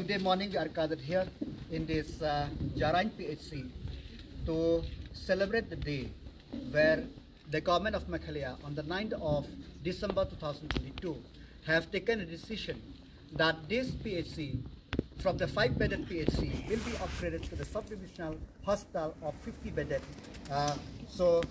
today morning we are gathered here in this uh, PHC to celebrate the day where the government of Meghalaya on the 9th of December 2022 have taken a decision that this PHC from the five bedded PHC will be upgraded to the sub-divisional hospital of 50 bedded. Uh, so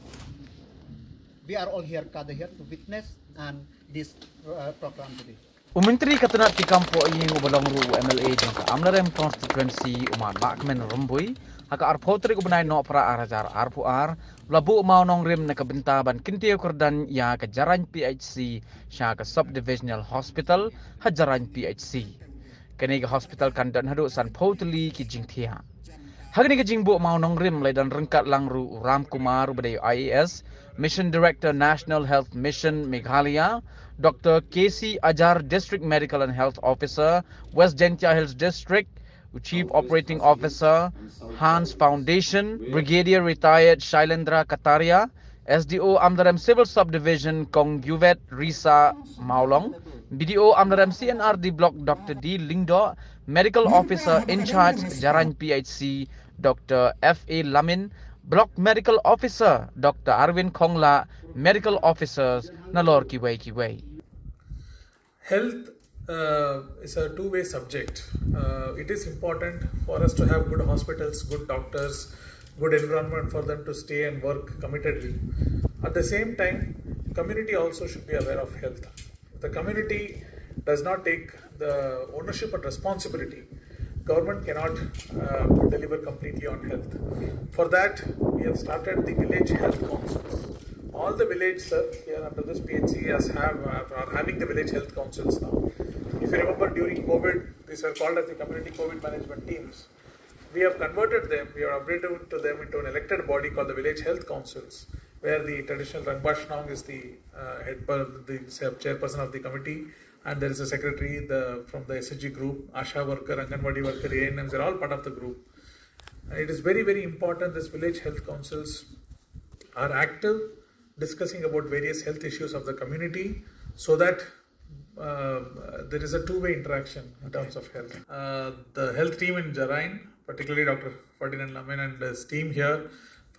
we are all here gathered here to witness and this uh, program today. Umentri katana ti kampo ini ngobalong ru MLA jangka amlarem constituency uman bakmen rumbui. Haka arpotri gubnai no pra arajar arpu ar labu mau nong rim na kabenta ban kintiyo kurdan ya ke jaran PHC sya ke subdivisional hospital hajaran PHC kene ke hospital kandan hadu san potli ki ke jingbu mau nong rim lai dan rengkat langru ram kumar badai IAS mission director national health mission meghalaya Dr. KC Ajar, District Medical and Health Officer, West Gentia Hills District, Chief Operating Officer, Hans Foundation, Brigadier Retired Shailendra Kataria, SDO Amdaram Civil Subdivision, Kong Yuvet Risa Maulong, BDO Amdaram CNRD Block Dr. D. Lingdo, Medical Officer in charge Jaran PHC, Dr. F.A. Lamin, Block Medical Officer, Dr. Arvin Kongla, Medical Officers, Nalor Kiway Kiway. health uh, is a two-way subject. Uh, it is important for us to have good hospitals, good doctors, good environment for them to stay and work committedly. At the same time, community also should be aware of health. The community does not take the ownership and responsibility. Government cannot uh, deliver completely on health. For that, we have started the village health councils all the villages sir, here under this PHC has have uh, are having the village health councils now. If you remember during COVID, these were called as the community COVID management teams. We have converted them, we are upgraded to them into an elected body called the village health councils, where the traditional Rangbash Nong is the uh, head the chairperson of the committee, and there is a secretary the from the SSG group, Asha worker, Anganwadi worker, ANMs they are all part of the group. And it is very very important. This village health councils are active discussing about various health issues of the community so that uh, there is a two-way interaction in terms of health. Uh, the health team in Jarain, particularly Dr. Ferdinand Lamin and his team here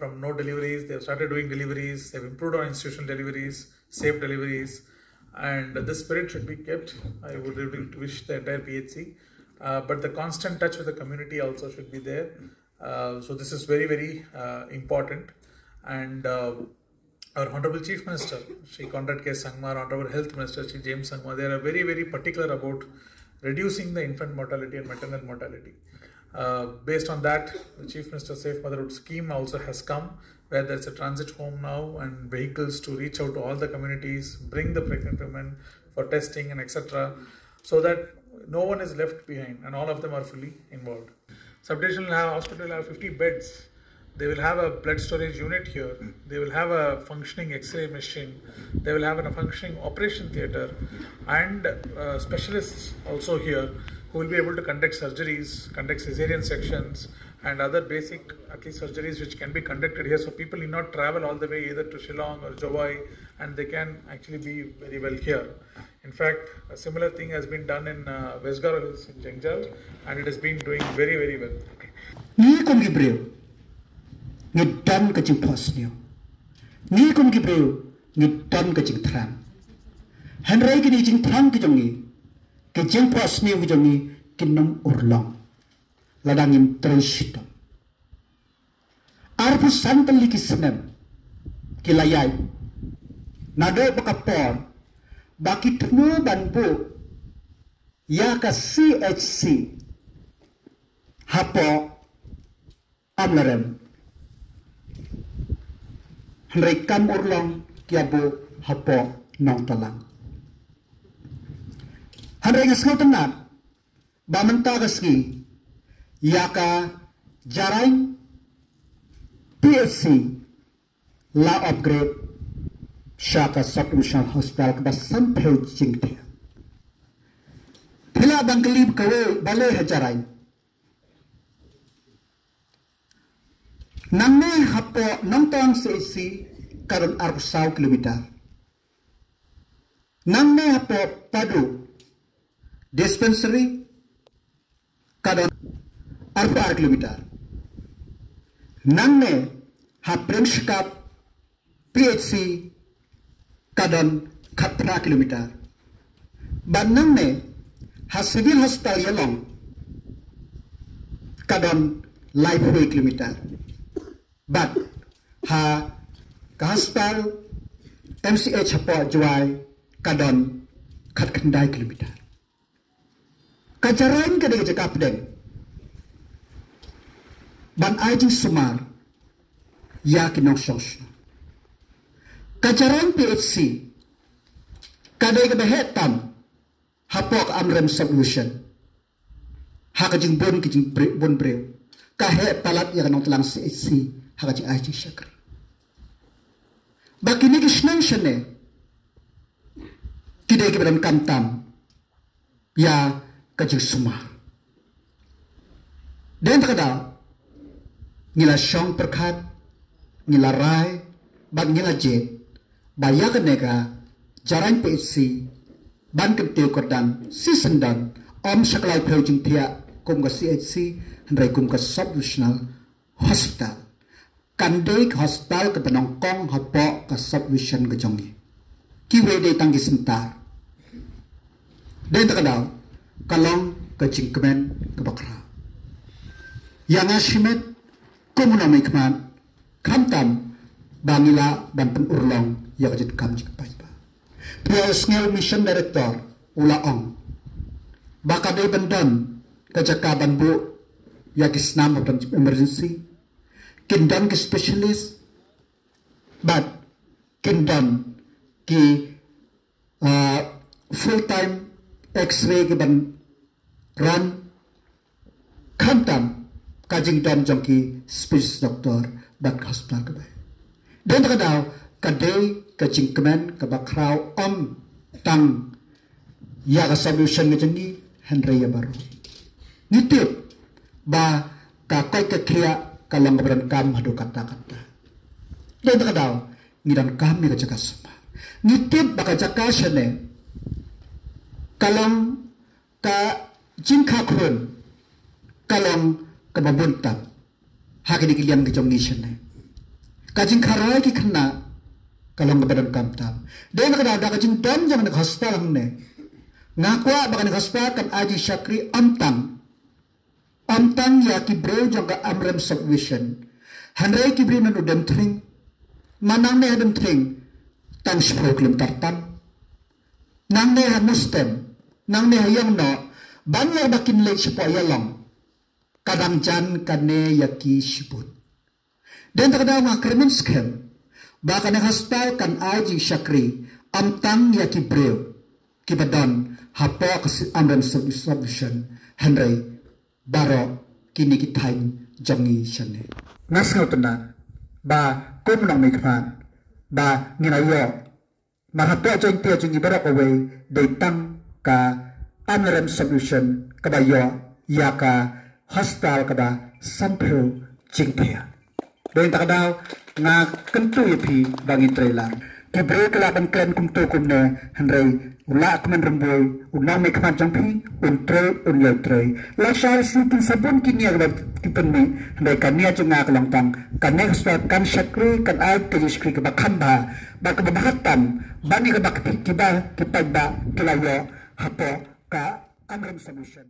from no deliveries, they've started doing deliveries, they've improved on institutional deliveries, safe deliveries, and this spirit should be kept. I would really wish the entire PHC. Uh, but the constant touch with the community also should be there. Uh, so this is very, very uh, important. And uh, our Honorable Chief Minister, Sri Conrad K. Sangma, Honorable Health Minister, Sri James Sangma, they are very, very particular about reducing the infant mortality and maternal mortality. Uh, based on that, the Chief Minister Safe Motherhood Scheme also has come, where there's a transit home now and vehicles to reach out to all the communities, bring the pregnant women for testing and etc., so that no one is left behind and all of them are fully involved. Subdivision hospital will have 50 beds they will have a blood storage unit here. They will have a functioning X-ray machine. They will have a functioning operation theatre and uh, specialists also here who will be able to conduct surgeries, conduct cesarean sections and other basic at least surgeries which can be conducted here. So people need not travel all the way either to Shillong or Jowai and they can actually be very well here. In fact, a similar thing has been done in uh, West Hills in Jengjal and it has been doing very, very well. Okay ngedam ke jing posnio ni kum ki breu ngedam ke jing tram ki jing tram ki jongi ke posnio ki jongi kinam urlong ladang im terusito arfu santali ki senem ki layai. Nado bakapor baki tenu banbu ya ka CHC hapo amlarem Henry kam urlong kiabu hapo nong talang. Handang sloten na bamantagaski yaka jaray PFC la upgrade शाखा सब हॉस्पिटल का बस सम फ़ेज़ चिंग थे फ़िलहाल बंगली कवे बले है जाराई नंगे हप्पो नमतोंग से इसी करन अरब साउ किलोमीटर नंगे हप्पो पदू डिस्पेंसरी कदम अर्पार किलोमीटर। नान्ने हा प्रिंशका पीएचसी, कदम दन खतरा किलोमीटर। बान्नान्ने हा सिविल हॉस्पिटल यलोंग का दन लाइफ हुए किलोमीटर। बाद हा का हॉस्पिटल एमसीएच हपो जुआई का दन kilometre. Kajaran ka de jakap den ban aji sumar ya kinong sos kajaran PHC kadai ka behetam hapok amrem solution hakajing bon kijing bon breu kahe palat ya kanong telang CHC hakajing aji syakri Baki ni kisnang shane. Kide ke badan kantam. Ya kaju suma. Dan kada ngila syong perkat ngila rai ban ngila jet baya ke nega jaran PSC ban ke te kodan si sendan om saklai pheu jing thia kum ka CHC hendrai kum ka subdivisional hospital. Kandai hospital ke penongkong hapo ke subvision ke jongi. Kiwe de tanggi sentar. Dan terkadang kalong ke cingkemen ke bakra yang asimet komunami keman kamtam bangila dan penurlong yang jadi kam jik paiba Pia Mission Director Ula Ong. Bakadai Bendan Kejakaban Bu Yakisnam Emergency. Can done ke specialist but done ki uh, full time x-ray ke ban run khantam kajing dam jong ki specialist doctor bat hospital ke bai dan kadau kadai kajing kemen ke bakrau om tang ya ka solution ni henry ya baru nitip ba ka koi kria kalang keberan kam hadu kata-kata. Dan tak tahu, ngidan kami ke jaga semua. Jaga sene, kalang ka jingka kurun, kalang ka babuntan, haki di kilian ke jongi sene. Ka jingka rai ki kena, kalang keberan kam tam. Dan tak tahu, dah kajing dam jangan nak hospital ne. Ngakwa baka nak hospital kan aji syakri amtang, Amtang ya kibreu jangka amrem subvision. Hanrai kibreu nanu dem tring. Manang ne dem tring. Tang sepuluh kilometer tan. Nang ne mustem. Nang ne yang no. Banyak bakin lek sepo yalong. Kadang jan kane yaki sibut. Dan tak ada ngakermin skem. Baka ne hospital kan aji syakri. Amtang ya kibreu. Kibadan hapo kasi amrem subvision. Henry baro kini kitain jongi shane ngas ngotna ba kum nang mikman ba ngina yo ma hapo jong tia jongi baro awe de tang ka anrem solution ka ba yo ya ka hostel ka ba sampel jingpia. Doin tak daw nga kentu yapi bangi trailer. Kebre kelaban klan kum to kum ne henry ula akman remboy unang me kaman jampi un tre un yo tre la shar sitin sabun kini agla kipen me henry kania chunga kalang tang kane kspa kan shakri kan ay teji shkri ka bakhan ba ba ka bahatam bani ka bakti kiba kipag ba kilayo hapo का अग्रिम समीक्षण